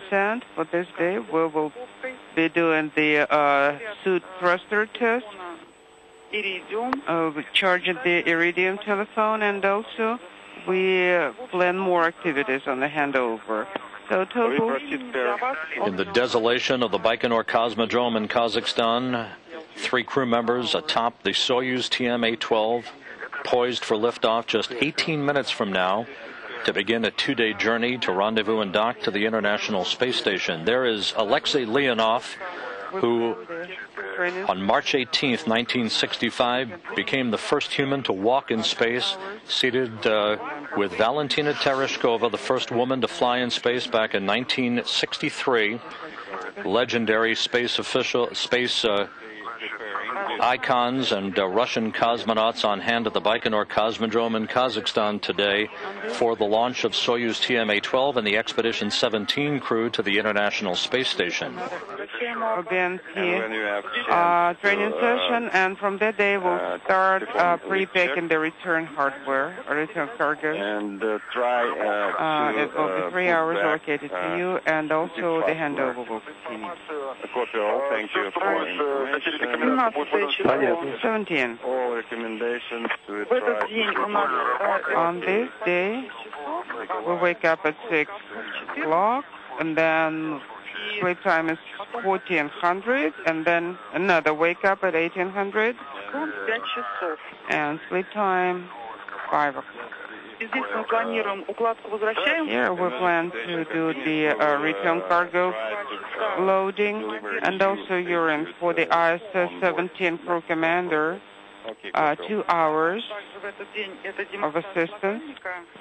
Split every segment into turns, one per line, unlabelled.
descent for this day. We will be doing the uh, suit thruster test, uh, charging the Iridium telephone, and also we uh, plan more activities on the handover. So total.
In the desolation of the Baikonur Cosmodrome in Kazakhstan, three crew members atop the Soyuz TMA-12 poised for liftoff just 18 minutes from now to begin a two day journey to rendezvous and dock to the International Space Station. There is Alexei Leonov, who on March 18, 1965, became the first human to walk in space, seated uh, with Valentina Tereshkova, the first woman to fly in space back in 1963. Legendary space official, space uh, icons and uh, Russian cosmonauts on hand at the Baikonur Cosmodrome in Kazakhstan today for the launch of Soyuz TMA-12 and the Expedition 17 crew to the International Space Station.
DNC uh, uh, training session, and from that day we'll start uh, pre-packing the return hardware, return cargo.
And try
uh,
uh
It will be three hours allocated to you, and also the handover will continue.
Thank you for uh, information.
17.
All recommendations
On this day, we wake up at 6 o'clock, and then sleep time is 1400 and then another wake up at 1800 and sleep time 5 o'clock. Yeah, we plan to do the uh, return cargo loading and also urine for the ISS 17 crew commander uh, two hours of assistance.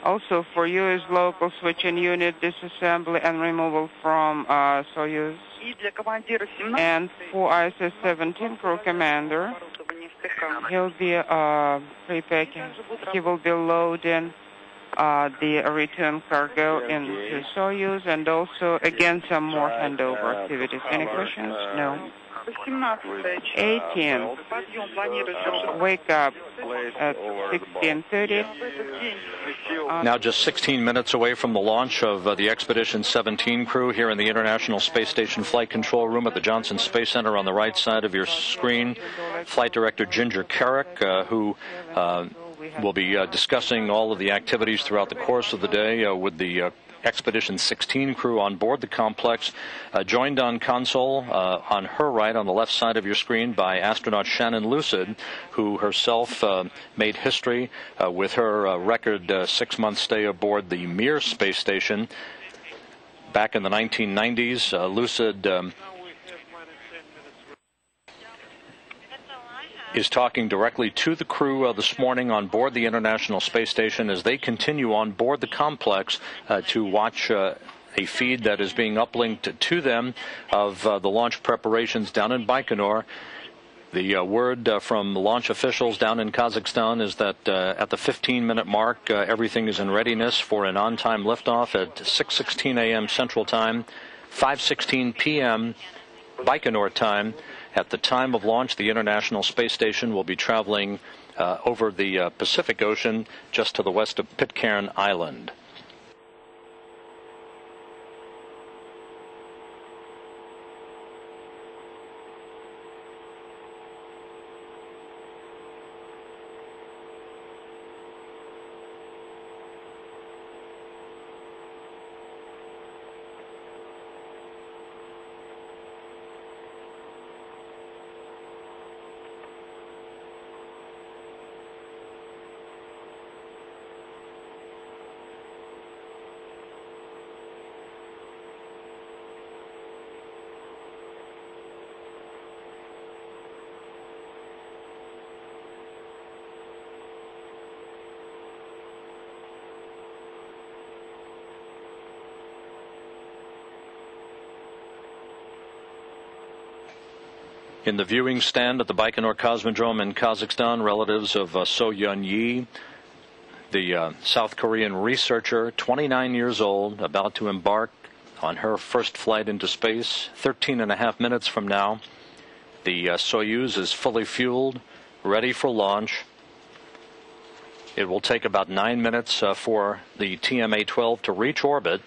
Also for U.S. local switching unit disassembly and removal from uh, Soyuz. And for ISS-17 crew commander, he'll be uh. He will be loading uh, the return cargo into Soyuz and also again some more handover activities. Any questions? No.
18,
wake up at 16.30.
Now just 16 minutes away from the launch of uh, the Expedition 17 crew here in the International Space Station Flight Control Room at the Johnson Space Center on the right side of your screen. Flight Director Ginger Kerrick, uh, who uh, will be uh, discussing all of the activities throughout the course of the day uh, with the uh, Expedition 16 crew on board the complex, uh, joined on console uh, on her right, on the left side of your screen, by astronaut Shannon Lucid, who herself uh, made history uh, with her uh, record uh, six month stay aboard the Mir space station. Back in the 1990s, uh, Lucid um, is talking directly to the crew uh, this morning on board the International Space Station as they continue on board the complex uh, to watch. Uh, a feed that is being uplinked to them of uh, the launch preparations down in Baikonur. The uh, word uh, from launch officials down in Kazakhstan is that uh, at the 15-minute mark, uh, everything is in readiness for an on-time liftoff at 6:16 a.m. Central Time, 5:16 p.m. Baikonur time. At the time of launch, the International Space Station will be traveling uh, over the uh, Pacific Ocean just to the west of Pitcairn Island. In the viewing stand at the Baikonur Cosmodrome in Kazakhstan, relatives of uh, So-yeon Yi, the uh, South Korean researcher, 29 years old, about to embark on her first flight into space, 13 and a half minutes from now. The uh, Soyuz is fully fueled, ready for launch. It will take about nine minutes uh, for the TMA 12 to reach orbit.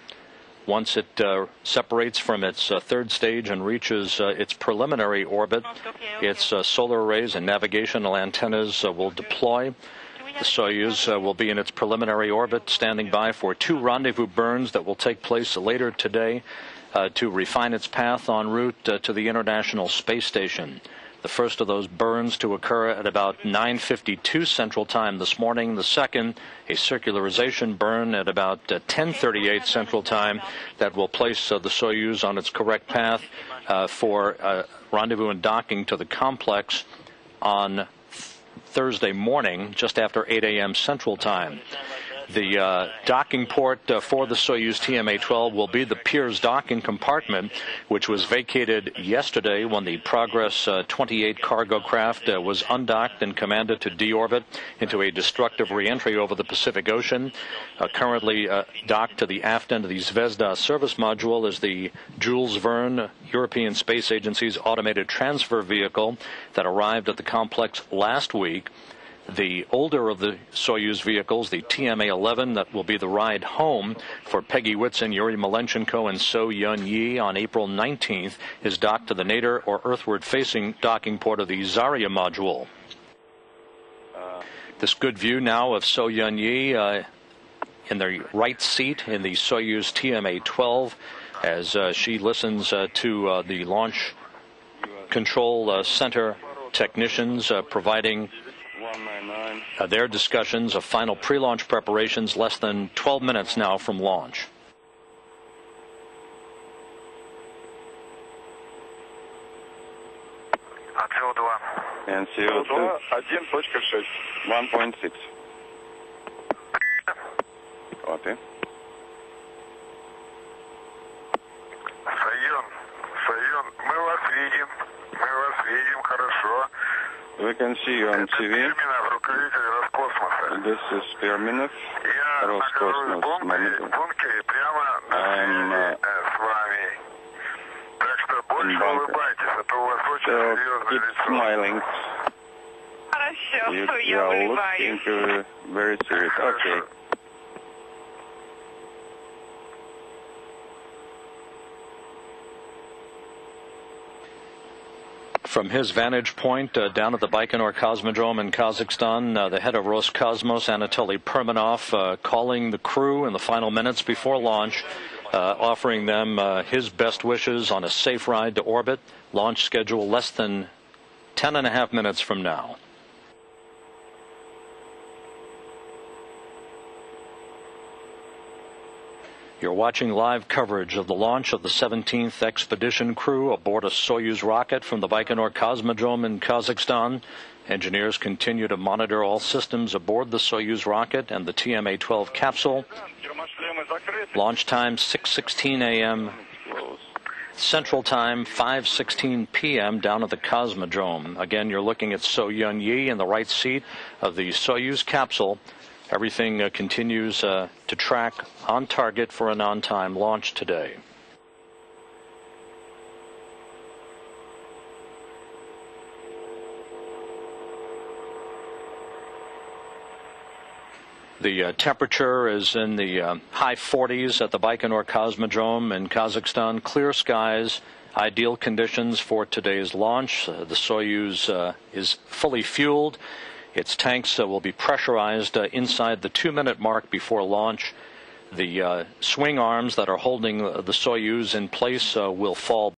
Once it uh, separates from its uh, third stage and reaches uh, its preliminary orbit, its uh, solar arrays and navigational antennas uh, will deploy. The Soyuz uh, will be in its preliminary orbit, standing by for two rendezvous burns that will take place later today uh, to refine its path en route uh, to the International Space Station. The first of those burns to occur at about 9:52 Central Time this morning. The second, a circularization burn at about uh, 10:38 Central Time, that will place uh, the Soyuz on its correct path uh, for uh, rendezvous and docking to the complex on Thursday morning, just after 8 a.m. Central Time. The uh, docking port uh, for the Soyuz TMA-12 will be the Pirs docking compartment, which was vacated yesterday when the Progress uh, 28 cargo craft uh, was undocked and commanded to deorbit into a destructive reentry over the Pacific Ocean. Uh, currently uh, docked to the aft end of the Zvezda service module is the Jules Verne European Space Agency's automated transfer vehicle that arrived at the complex last week the older of the Soyuz vehicles, the TMA 11, that will be the ride home for Peggy Whitson, Yuri Malenchenko, and So-yeon Yi on April 19th, is docked to the nadir or earthward facing docking port of the Zarya module. Uh, this good view now of So-yeon Yi uh, in the right seat in the Soyuz TMA 12 as uh, she listens uh, to uh, the launch control uh, center technicians providing 199. Uh, their discussions of final pre launch preparations less than 12 minutes now from launch.
And CO2 1.6.
1.6.
We can see you on
Это
TV.
Пирминов, руководитель Роскосмоса.
This is Perminov.
Я
Роскосмос,
нахожусь в бункере,
моменту.
в бункере прямо на
I'm,
связи э, с вами. Так что больше
in bunker.
улыбайтесь, а то у вас очень
So
серьезное
keep
лицо.
smiling.
Хорошо,
You, you
я
are
улыбаюсь.
looking uh, very serious. Okay.
From his vantage point uh, down at the Baikonur Cosmodrome in Kazakhstan, uh, the head of Roscosmos, Anatoly Perminov, uh, calling the crew in the final minutes before launch, uh, offering them uh, his best wishes on a safe ride to orbit. Launch schedule less than 10 and a half minutes from now. You're watching live coverage of the launch of the 17th expedition crew aboard a Soyuz rocket from the Baikonur Cosmodrome in Kazakhstan. Engineers continue to monitor all systems aboard the Soyuz rocket and the TMA-12 capsule. Launch time 6:16 a.m. Central Time, 5:16 p.m. down at the Cosmodrome. Again, you're looking at So-yeon Yi in the right seat of the Soyuz capsule. Everything uh, continues uh, to track on target for an on-time launch today. The uh, temperature is in the uh, high 40s at the Baikonur Cosmodrome in Kazakhstan. Clear skies, ideal conditions for today's launch. Uh, the Soyuz uh, is fully fueled. Its tanks will be pressurized uh, inside the two minute mark before launch. The uh, swing arms that are holding uh, the Soyuz in place will fall